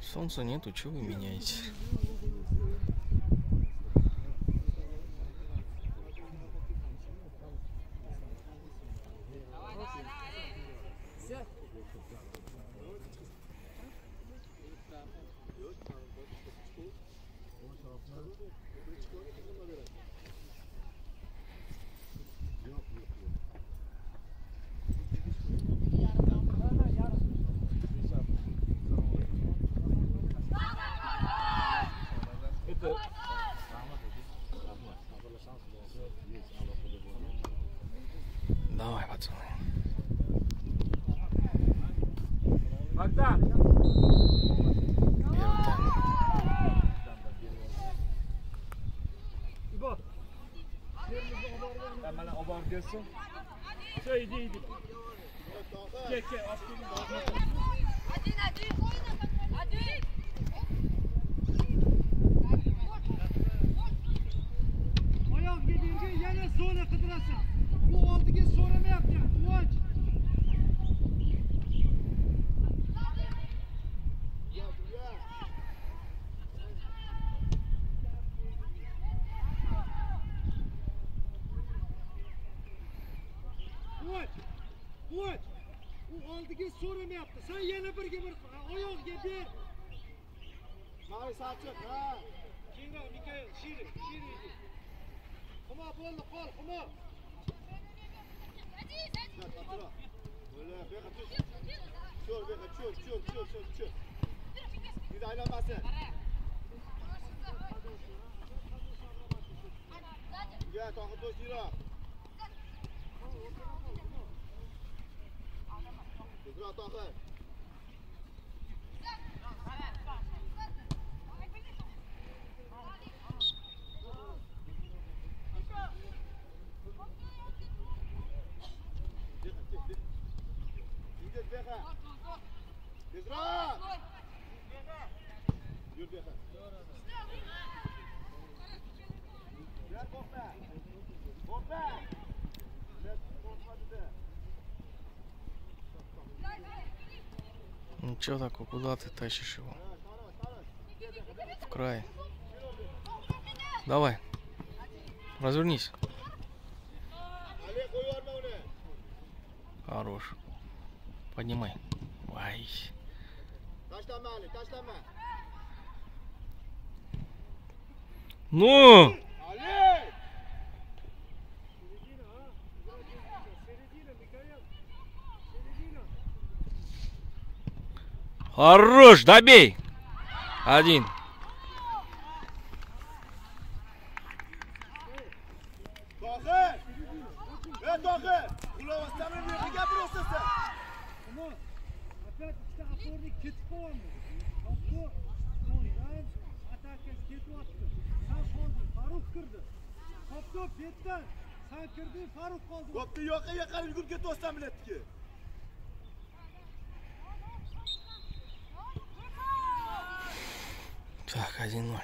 Солнца нету, что вы меняете? Gelsin. Игра Тахай. Korkma dedi. Ну чё такое, куда ты тащишь его? В край. Давай. Развернись. Хорош. Поднимай. Ай. Ну! Хорош, добей! Один. ketib yoqqa yoqqa yugurib ketyapsan biletga Так, 1-0.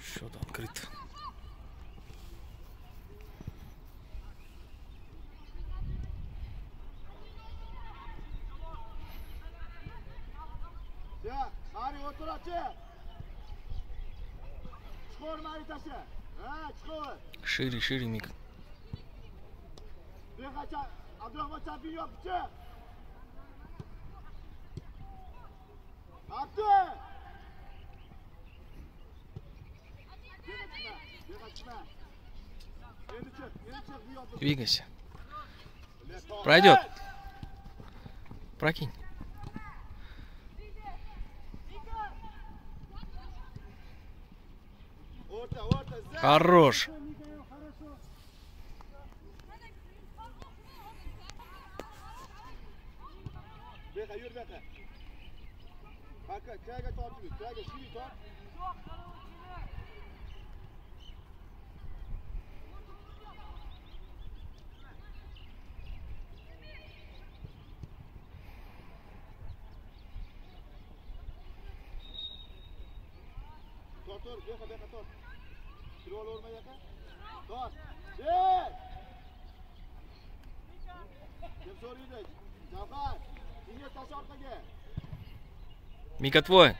Счет открыт. Qari o'tir achi. Chiqaver mani tashi. Ha, chiqaver. Шире, шире, Мик. Behacha Abdurahmon Chapiy yopchi. Abdu! Двигайся. Пройдет. Прокинь. O'rta, o'rta, zil. Хорош. Yur beha. Haka, kraga tortib, kraga shiri tort. Tort, tort, beha, beha, tort. Kirib olaverma yoqqa. Tor. Ber. Kim so'raydi? Jafar. Senga tosh orqaga. Mika твой.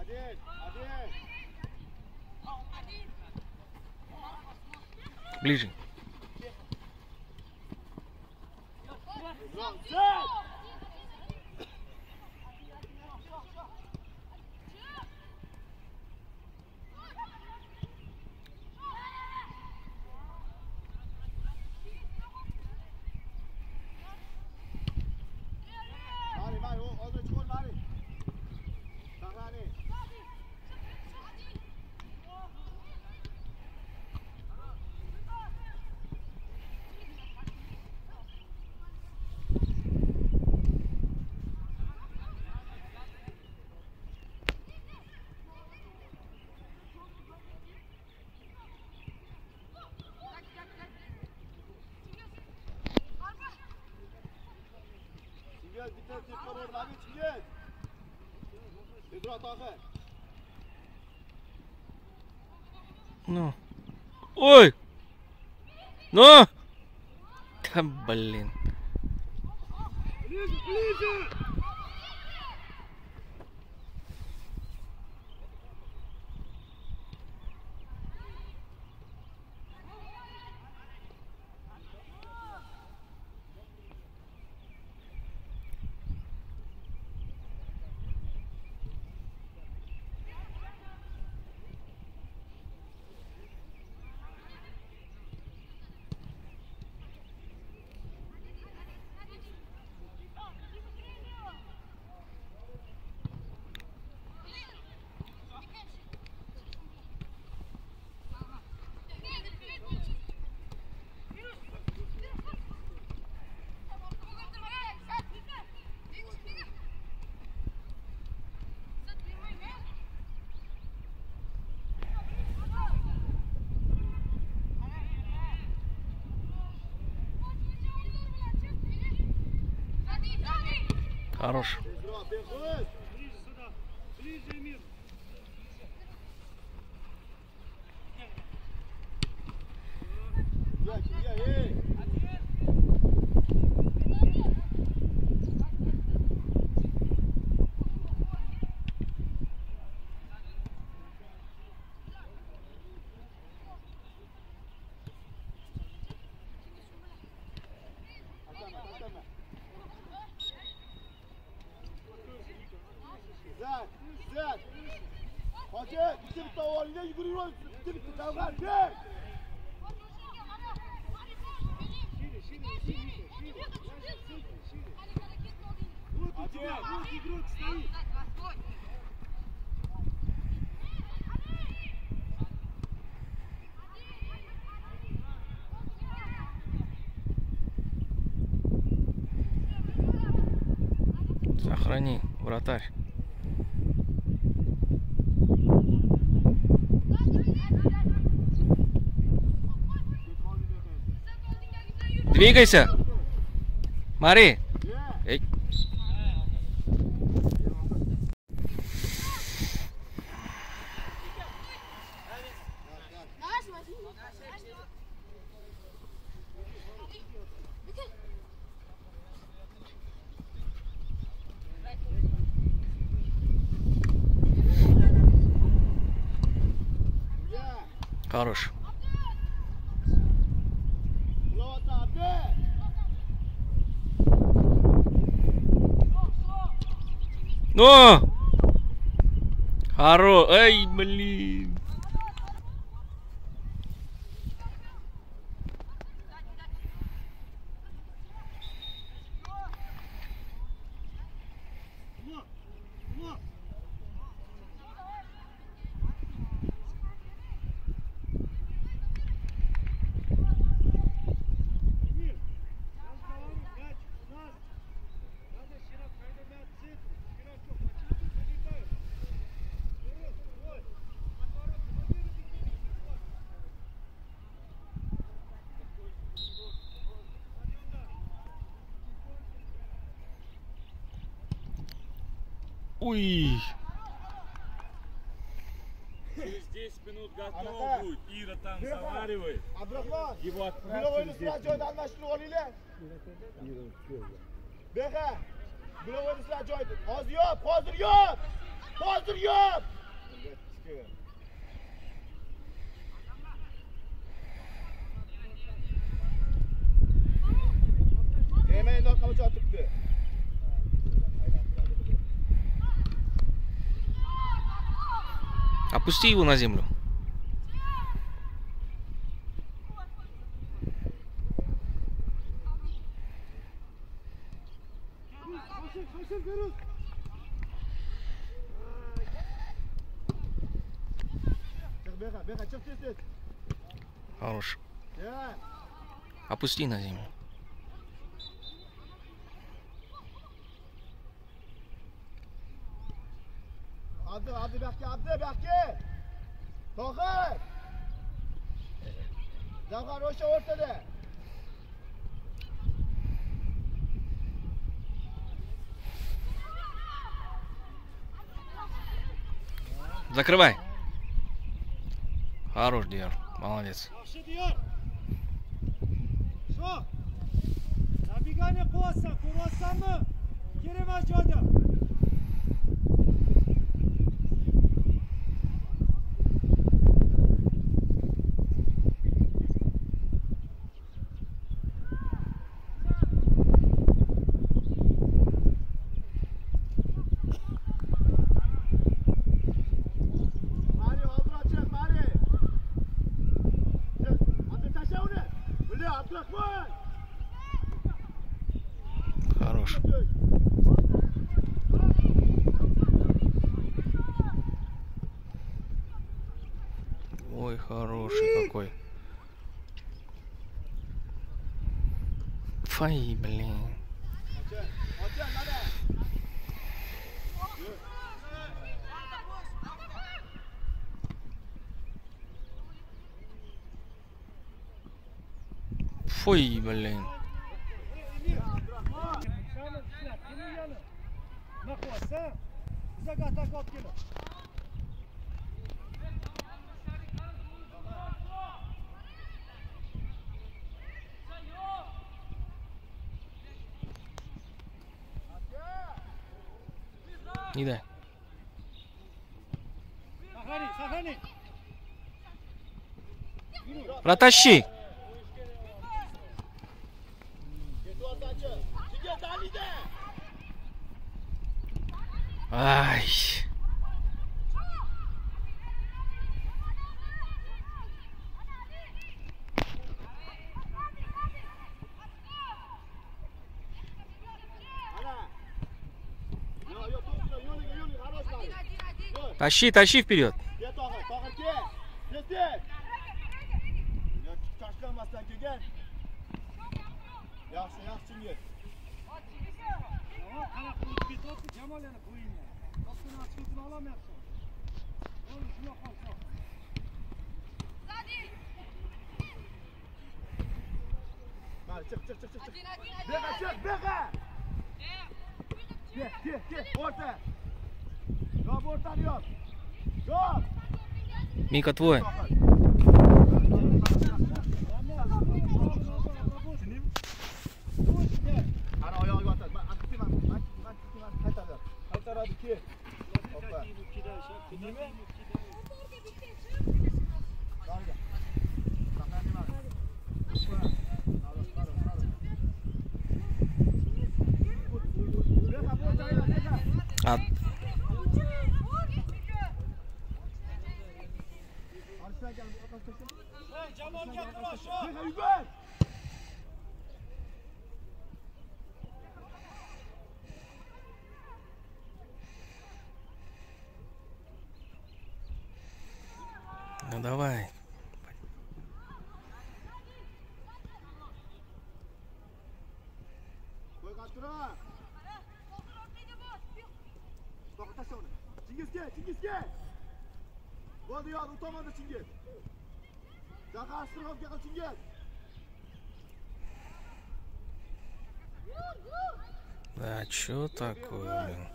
Adil, Adil. Ближе. Ну. Ой! Ну! Да блин. Ближе, ближе! Ближе Сохрани, вратарь. Двигайся. Мари. Эй. Kimga? Хорош. Ulovatda, Abdi. Ну! Хоро. Эй, блин. Ой. Через 10 минут готов будет. Ира там заваривает. Его отправьте. Beha. Bilaverishlar joyida. Hozir yop, hozir yop. Hozir yop. Опусти его на землю. Хорош. Опусти на землю. Закрывай. Хорош, Диар. Молодец. Yaxshi diyor. Shu. Nabigani qilyapsan, Фай, блин. Фой, блин. Не дай. Тащи, тащи вперед. Kel Tohir, Tohir kel. Tez tez. Yo, tashlanmasdan kelgan. Yaxshi, yaxshi Chingiz. Yo'q, qanaqa qilib ketyapti? Jamol yana qo'yinglar. To'pni ochib olamayapsan. Bo'ldi, shuna qolsa. Сзади. Mari, chiq, chiq, chiq, chiq. chiq. Один, один, один. Beqa, chiq, beqa. Kel, kel, kel, o'rta. Yop, o'rtani yop. Мика твой. Qaytaradi, kel. Nima? Arshlan aka, orqasiga chiq. Hey, Jamolga qarash. Beqa, yugur. ну давай. Qo'yqab tur. To'xta tasha uni. Chingiz kel, Chingiz kel. Bo'ldi, yo'q, u tomonda Chingiz. Да, чё такое, блин?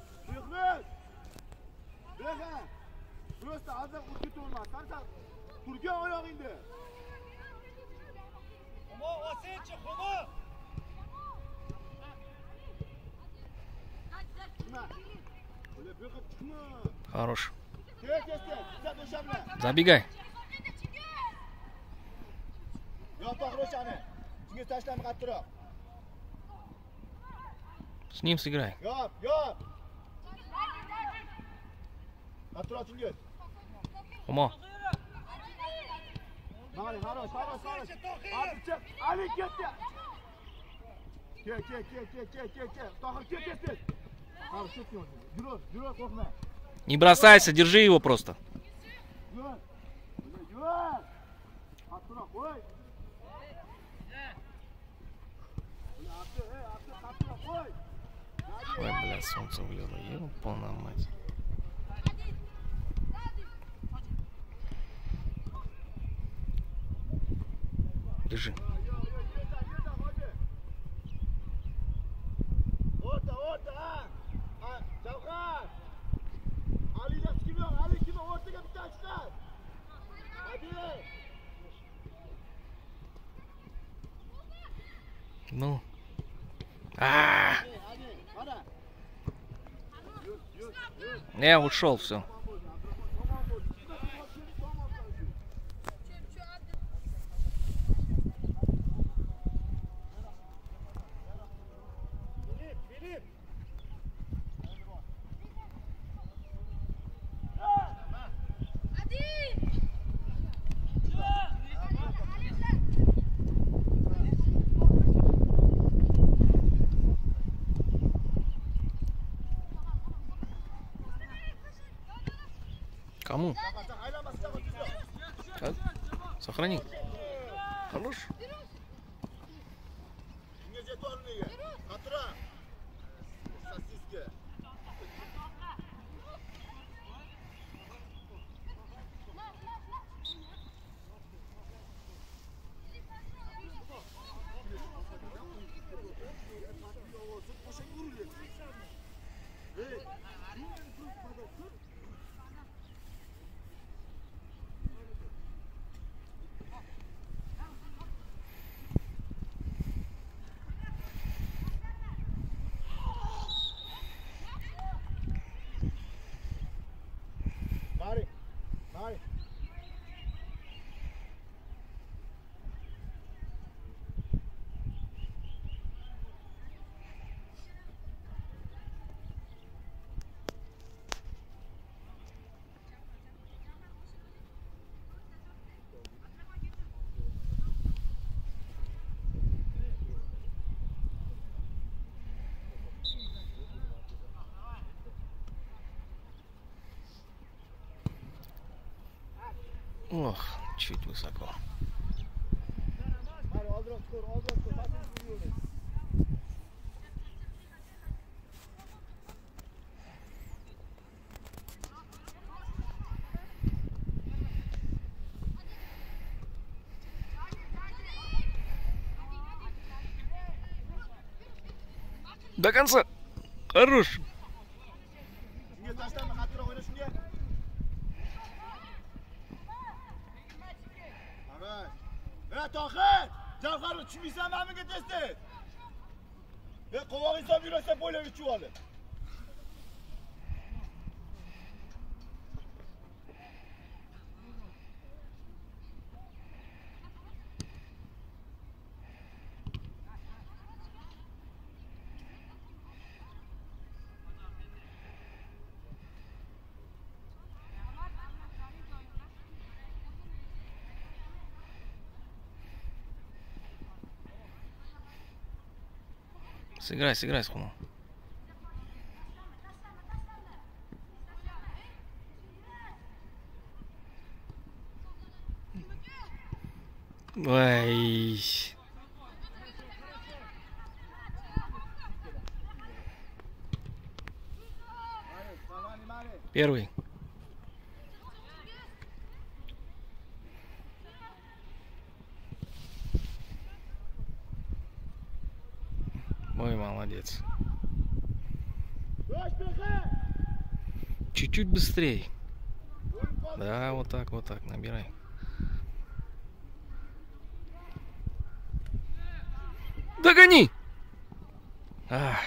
Хорош. Забегай. Yopiq ro'shani. Chingiz tashlama qattiqroq. С ним сыграй. Yop, yop. Qattiqroq Chingiz. Humo. Mari, harosh, harosh, harosh. Hadi chiq. Ali ketdi. Kel, kel, kel, kel, kel, kel, kel. Tohir kel, kel, kel. Hadi ketdi. Yur, yur, qo'rqma. Не бросайся, держи его просто. Qattiqroq qo'y. Bular Abdu, ey, Abdu, qattiqroq qo'y. Ой, блядь, солнце влезло. Ёпана мать. Держи. O'rta, o'rta, Ну. А, yur, yur. я ушел, все. Tamam bo'ldi. Tamam bo'ldi. Tamam bo'ldi. Filip, Filip. Кому? Sen aylanmasın, sen otur. Так. Сохрани. Хорош. Chingiz yetib o'rniga. Qattiqroq. Sosisga. Mari. Mari. Ох, чуть высоко. До конца. Хорош. picioare. Segura, segura, Romão. Ой. Первый. Мой молодец. Чуть-чуть быстрее. Да, вот так, вот так, набирай. Догони! Ах.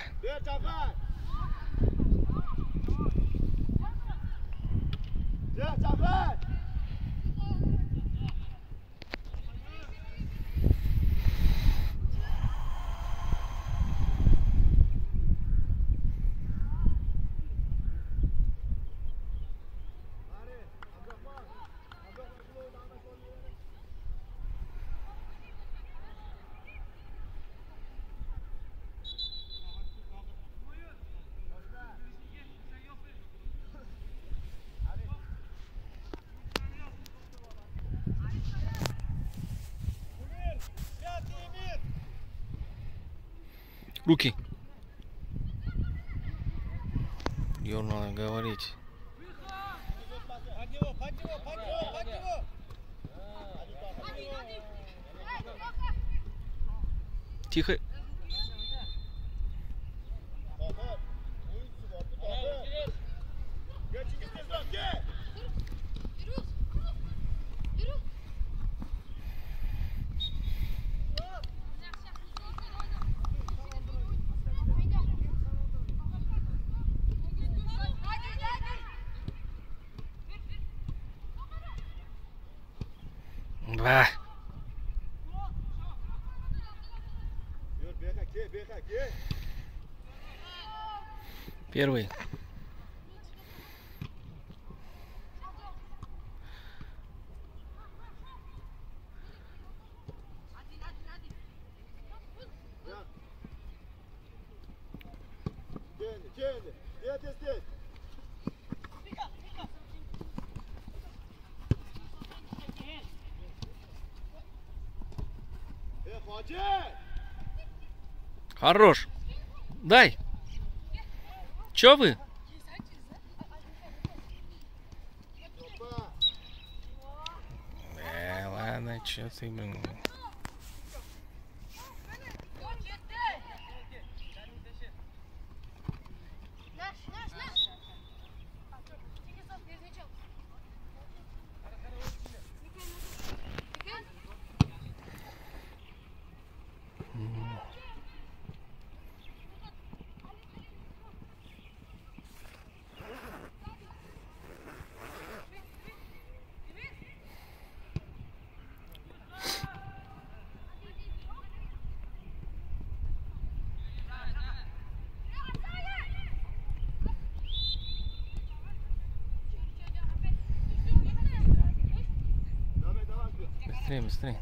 Руки. Ее надо говорить. Тихо. Первый. Хорош. Дай. Чё вы? Да ладно, чё ты, блин. быстрее, быстрее.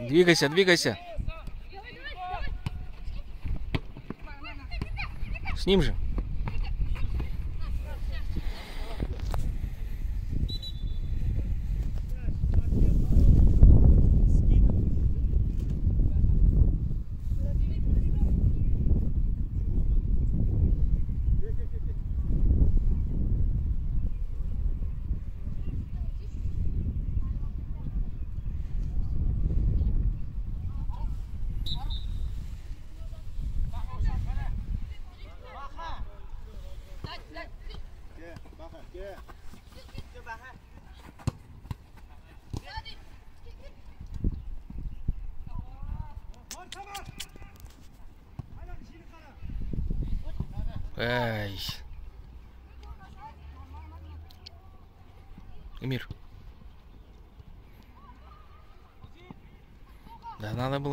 Двигайся, двигайся. С ним же.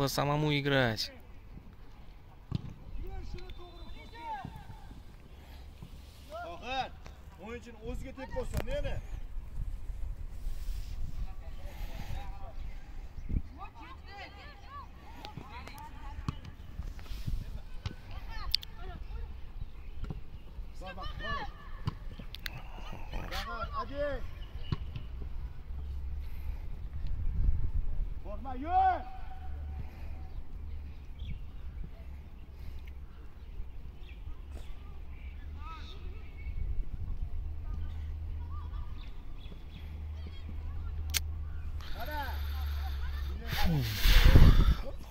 самому играть.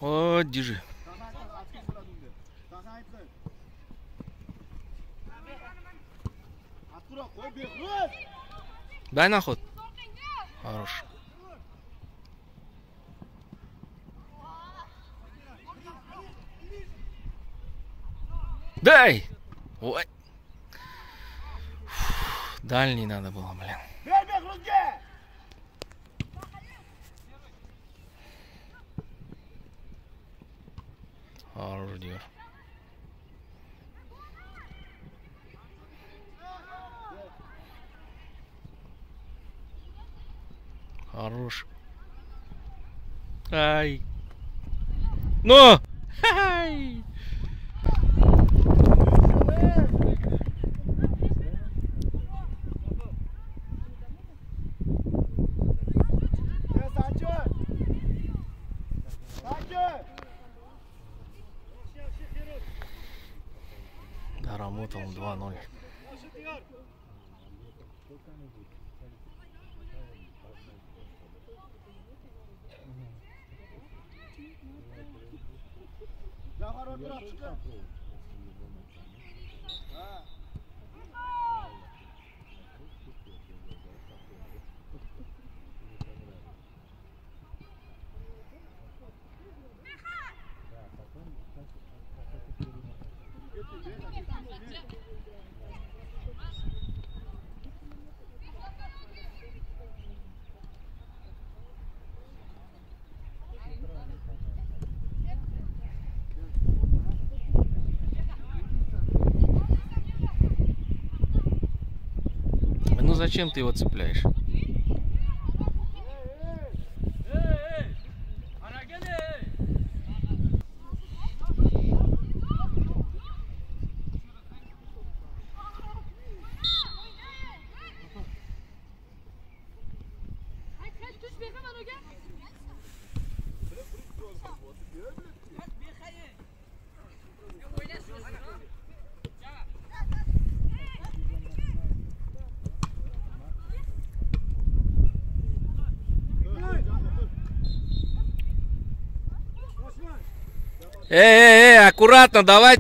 О, держи. Дай на ход. Хорош. Дай! Ой. Фу, Дальний надо было, блин. Диор. Хорош. Ай. Ну! Ай! good. Зачем ты его цепляешь? Эй, эй, эй, аккуратно, давай.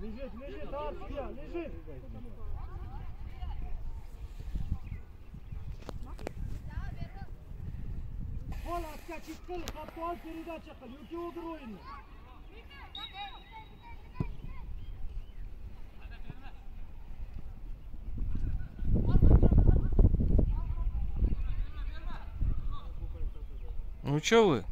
Лежит, лежит, Арсия, лежит. Atkachi qil, qopni ol, передача o'g'ir o'yinni. Ну чё вы?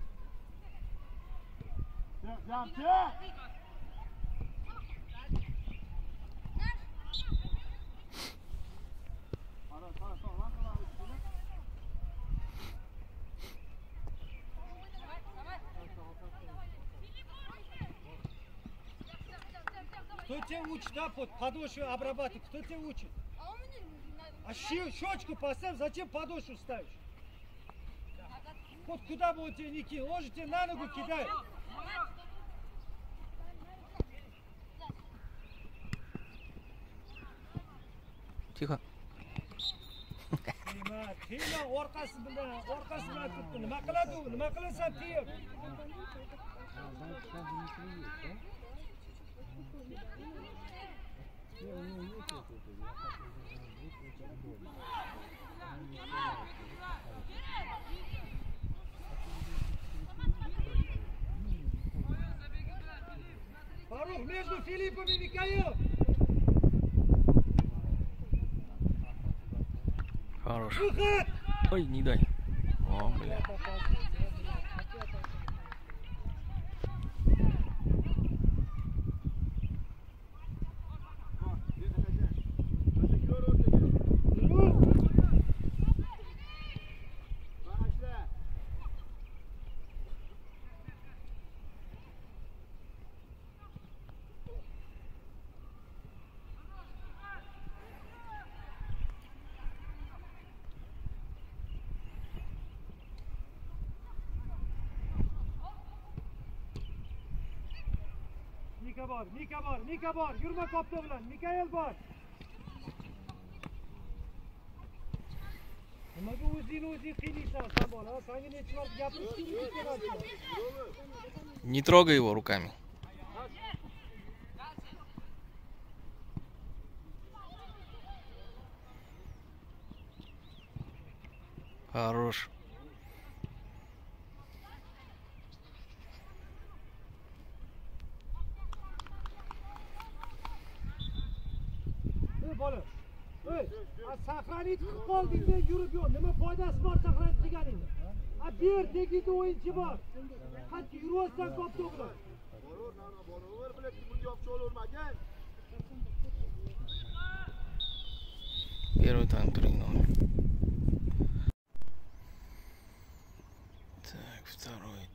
Кто тебя учит, да, под подошву обрабатывать? Кто тебя учит? А щи- щечку поставь, зачем подошву ставишь? Вот куда бы он тебе не кинул, он же тебе на ногу кидает. Тихо. Принимает, keyin orqasi bilan orqasi bilan turibdi nima qiladi u nima qilasan tiyib Farruh между Филиппом и Михаилом. Хорош. Выход! Ой, не дай. О, бля. Mika bor, Mika bor, Mika bor. Yurma kopta bilan. Mikael bor. Nimaga o'zingni o'zing qiynaysan Samon? Ha, senga necha marta gapirishim kerak. Не трогай его руками. Ali chiqib qolding deb yurib yo'q nima foydasi bor sahnada chiqganingni a bu yerda ikkita o'yinchi bor. Qancha yuraversan to'p to'plab boraver nana boraver biletni bunga olib Первый. Так, второй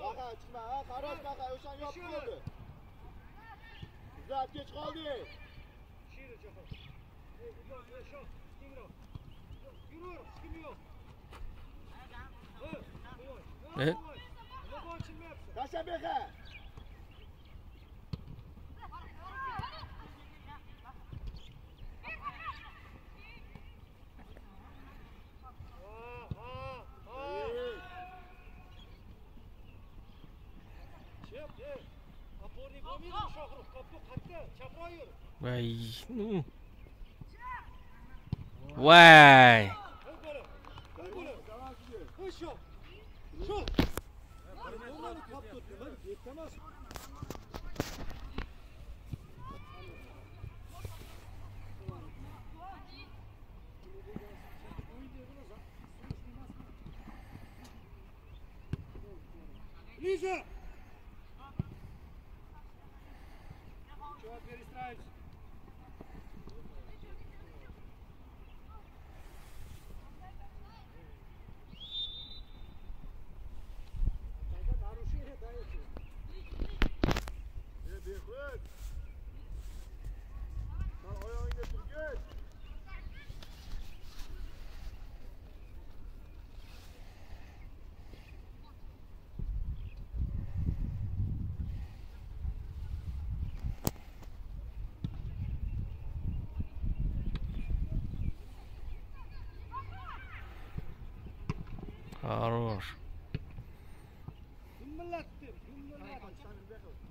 Baka çıkma ha. Karat baka. Öşen yaptı oldu. Güzel geç kaldı. Şiir çapa. Evet. Taşa beka. わい、う、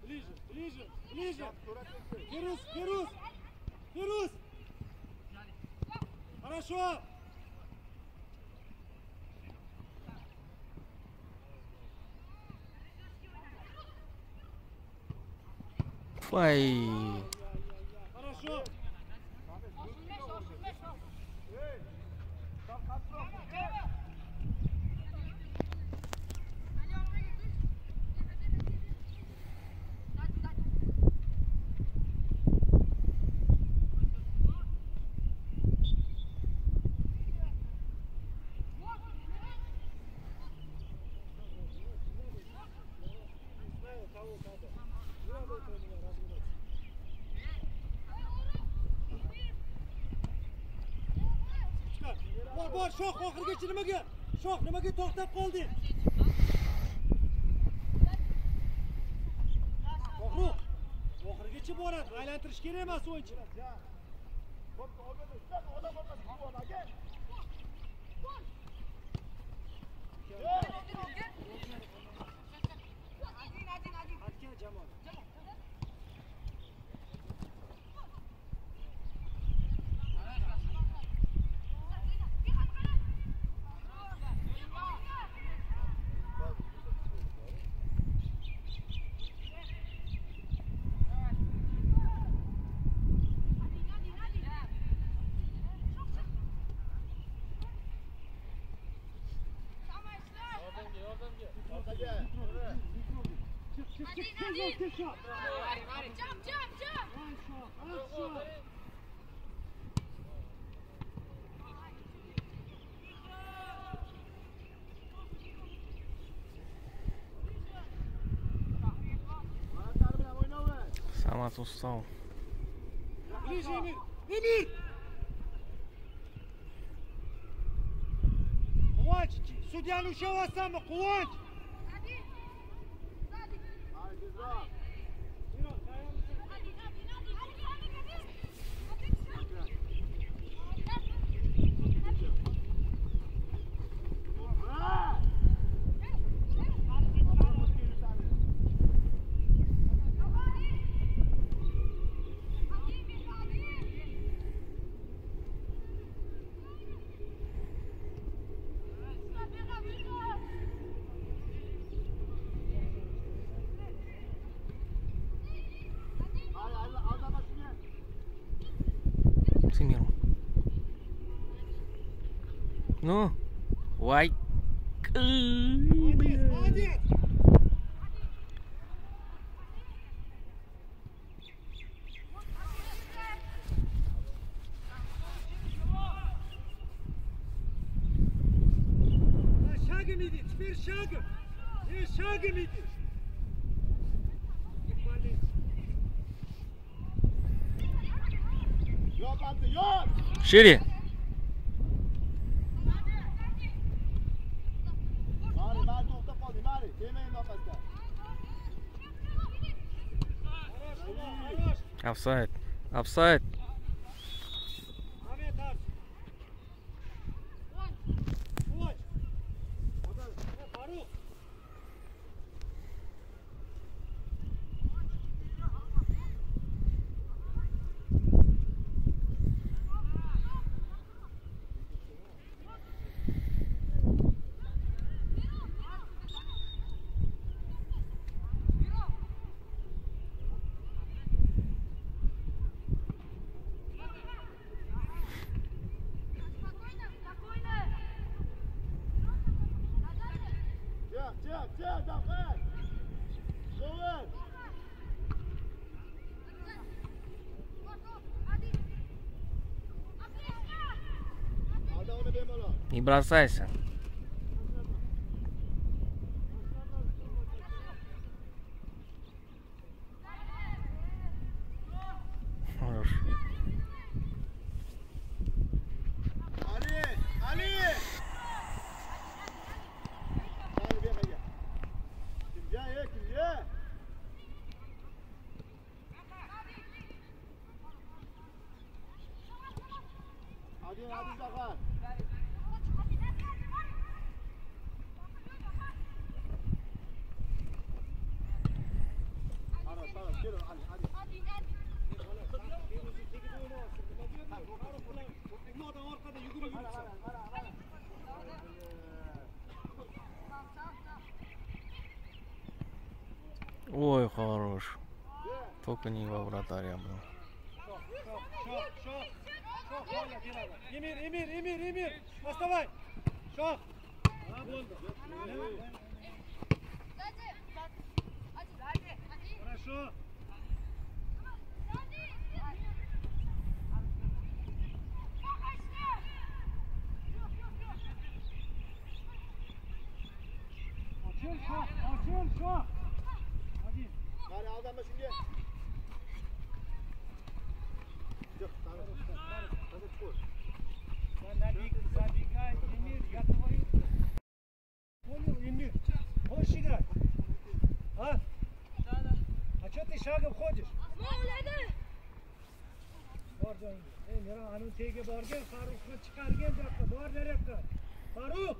Ближе, ближе, ближе. Фирус, Фирус! Фирус! Хорошо! Ай. Хорошо! Bor, shoh oxirigacha nimaga? Shoh nimaga to'xtab qolding? Shohruh. Oxirigacha boradi. Aylantirish kerak emas o'yinchilar. Atgan Tez ol, tez shoh. Jump, jump, jump. Ay shoh, ay shoh. Samat ustov. Ближе, Эмир! Эмир! Quvonch, sudyani ushlayapsanmi? Quvonch! Sini Ну, Вай. Молодец, молодец! Шире. Офсайд. Офсайд. Не бросайся. Только не shag'ib ходишь? Bor joyingga ey miron anavi tagiga borgin farruhni chiqargin bu yoqqa bor nariyoqqa farruh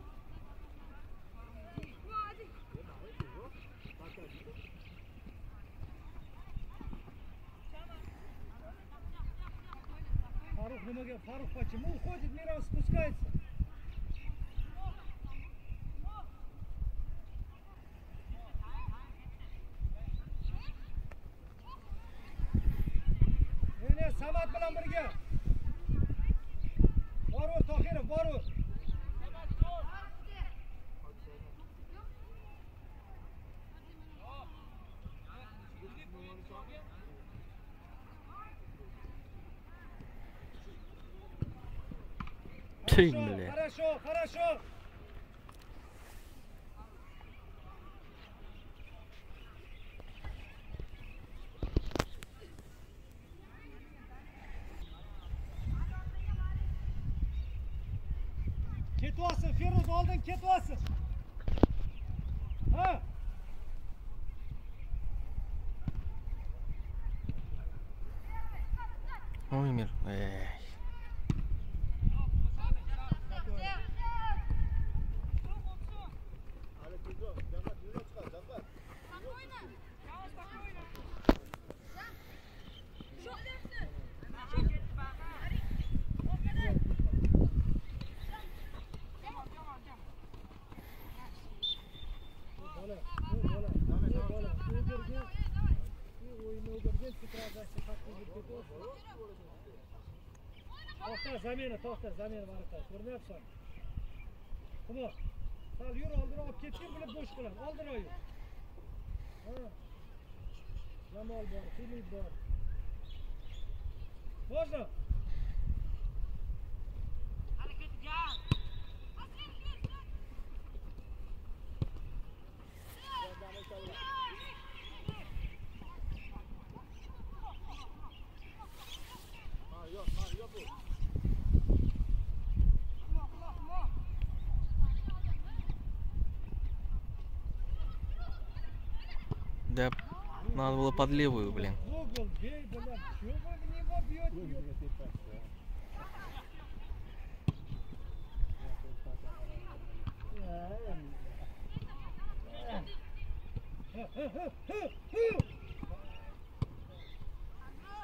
Фарух, ну, Фарух, почему уходит, Мирон спускается? Mene Samad bilan birga. Borur Tohirov, borur. Тюй, Хорошо, бля. Хорошо, хорошо. Gerus oldun ketvası. Ha? Oyun gel. Eee. To'xta, to'xta, zamina baraka. ko'rmayapsan Qumor. Sal yur, oldinroq olib ketgin, bular bo'sh qiladi. oldinroq yur. Jamol bor, Filip bor. Можно? Надо было под левую, блин. В угол бей, блядь.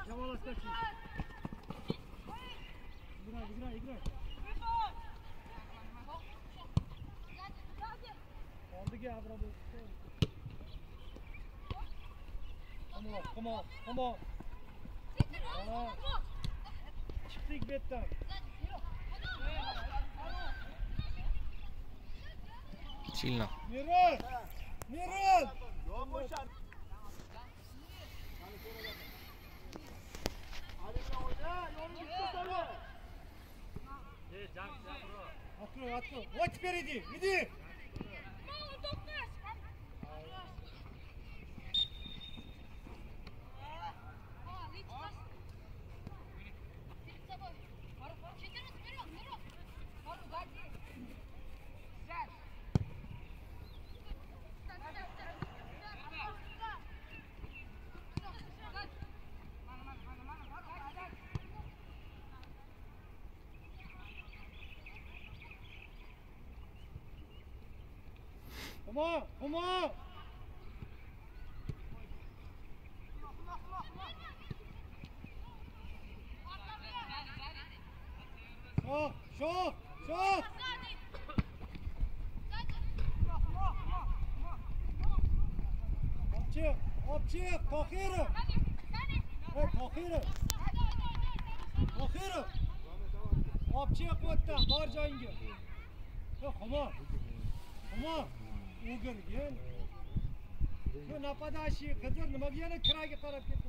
Чего вы Come on, come on, come on. Come on. Çıktık betten. Сильно. Мирон! Мирон! Открой, открой. Вот спереди, иди! Come on, come on! Şov, şov, şov! Hopçı, hopçı, kalkıyorum! Hey, kalkıyorum! Kalkıyorum! Hopçı kuvvetten, var cahingir! Come on, come on! O'girgin. Shu napadashi qidir nimaga yana kiraga qarab ketdi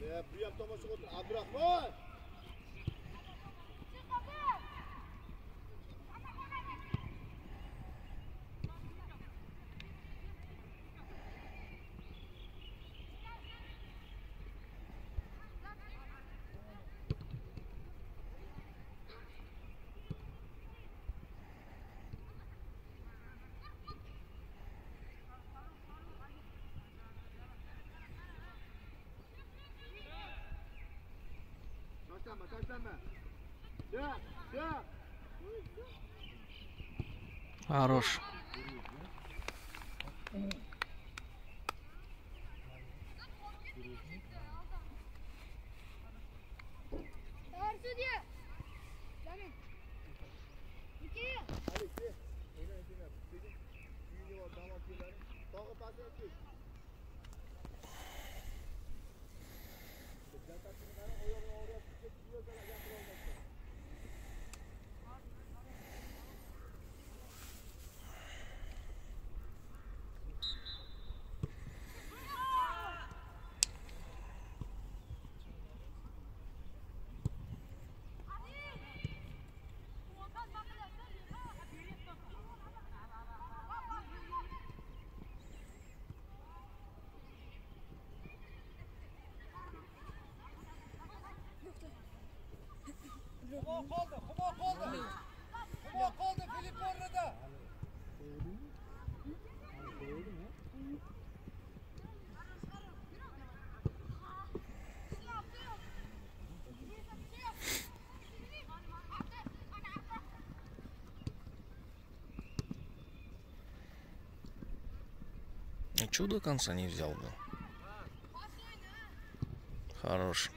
Ne yapıyor Tomaş'ı? Abdurrahman! o'tir. Abdurahmon! Tashlanma, tashlanma. Ya, ya. Хорош. Hadi, ke. А до конца не взял бы? Хорош.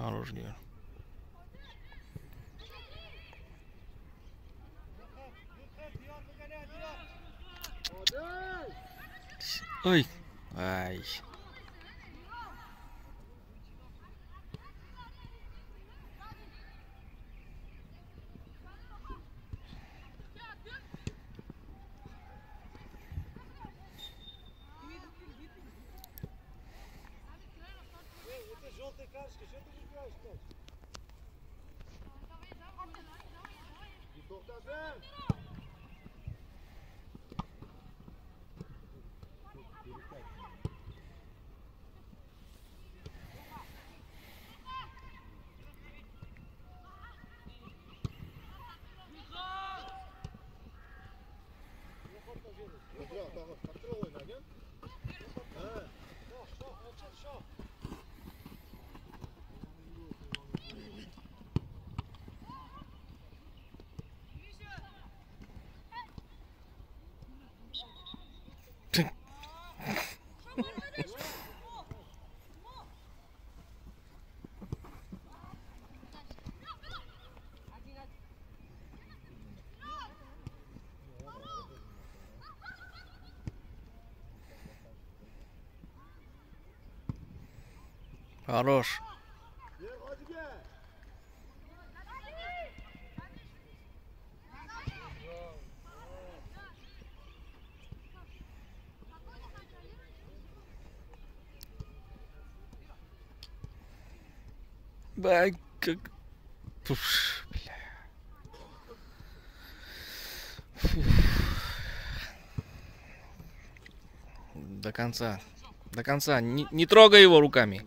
Хорош, Гер. Ой. Ай. Хорош. Бай, как... Пуш, бля. До конца. До конца. Не, не трогай его руками.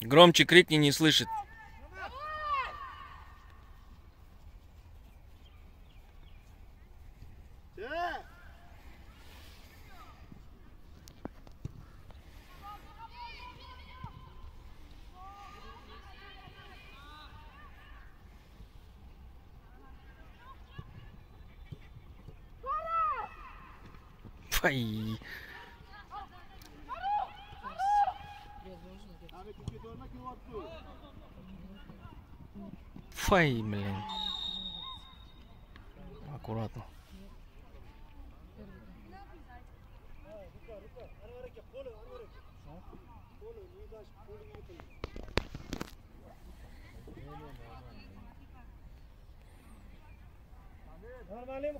Громче крикни, не слышит. Фай. Фай, блин. Аккуратно.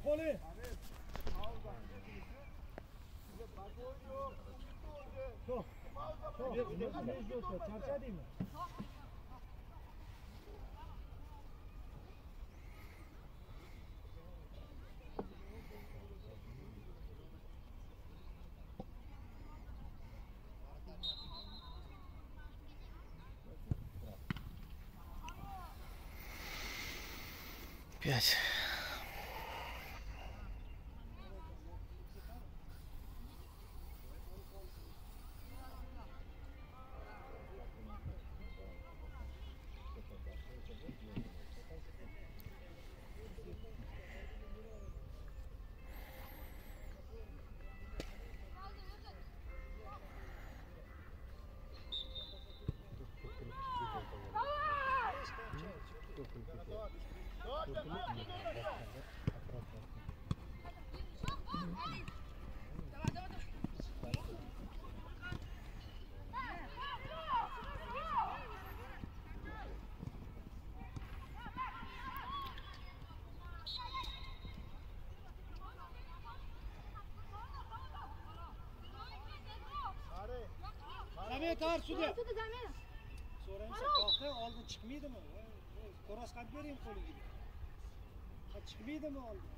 Qo'liga yiqildi. Пять. Zamir tar sudya. So'raymiz, tohta oldin chiqmaydimi? Qo'ros qilib bering qo'liga. Ha chiqmaydimi oldin?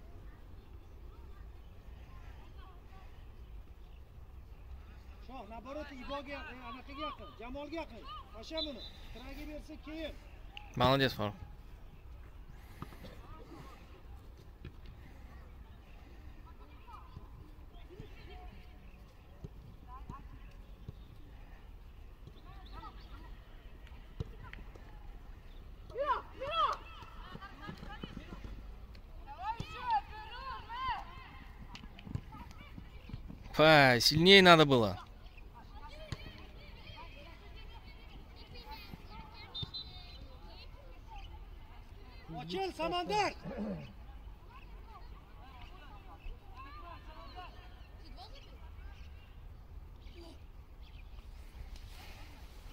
Shoh, naborot Iboga, e, anaqaga yaqin, Jamolga yaqin. Tasha buni. Kiraga bersa keyin. Молодец, Фарук. Фа, сильнее надо было. Samandar.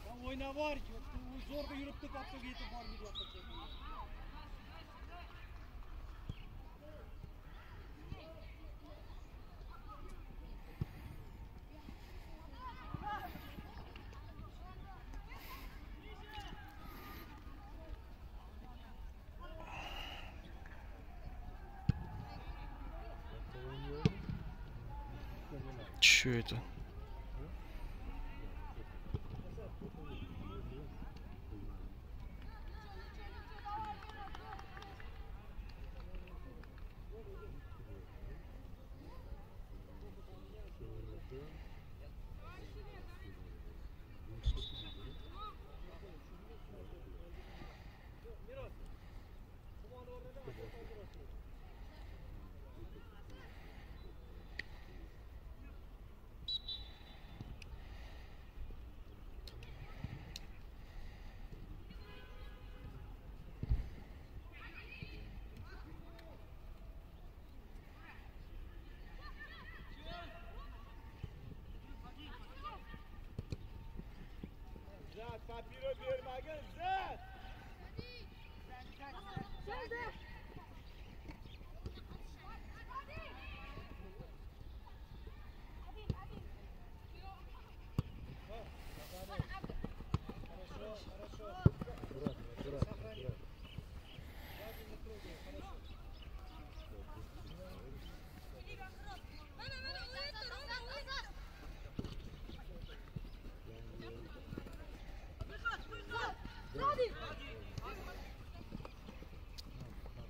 Ya Oyna var ki. u Zorda yürüp de kapta giyip var mı Güte.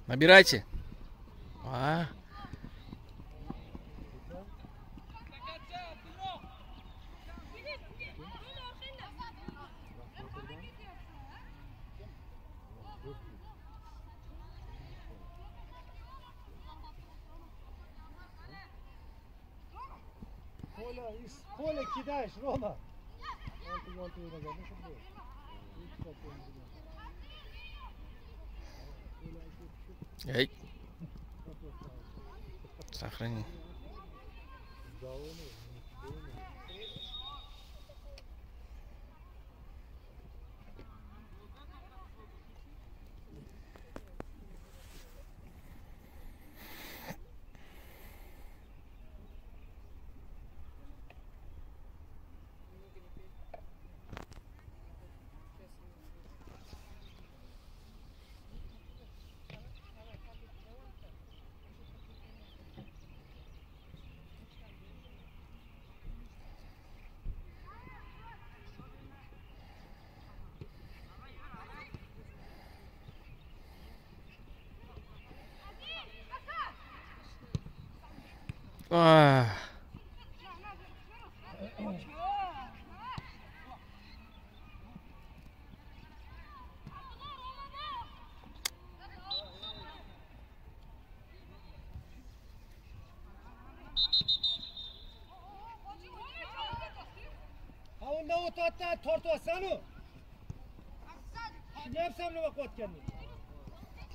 Набирайте. А, из поля кидаешь, Рома. Эй. Сохрани. А,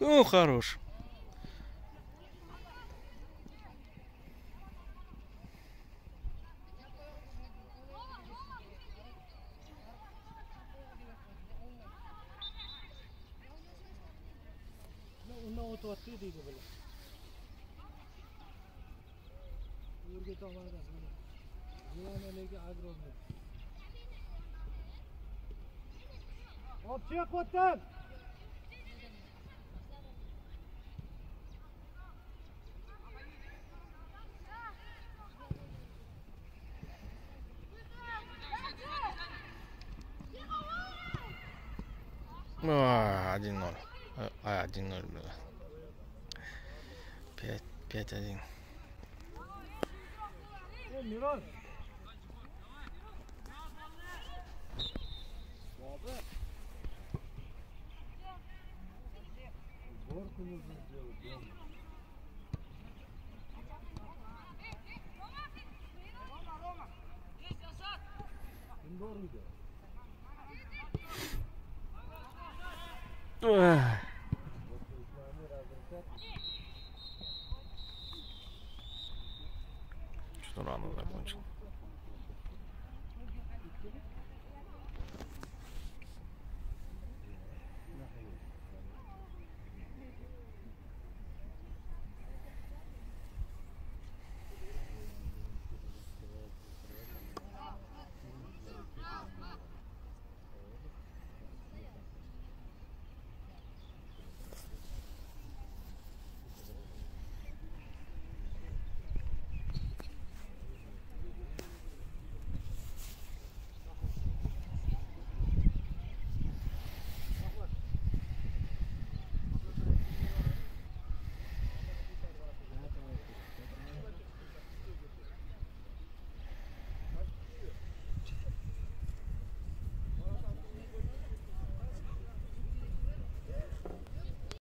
ну, хорош. Undan o'tyapti deydi bular. O'rgatoqlarda mana. Ziyonaligi огромный. Olib chiqyapman. А, 5-1. Уборку нужно сделать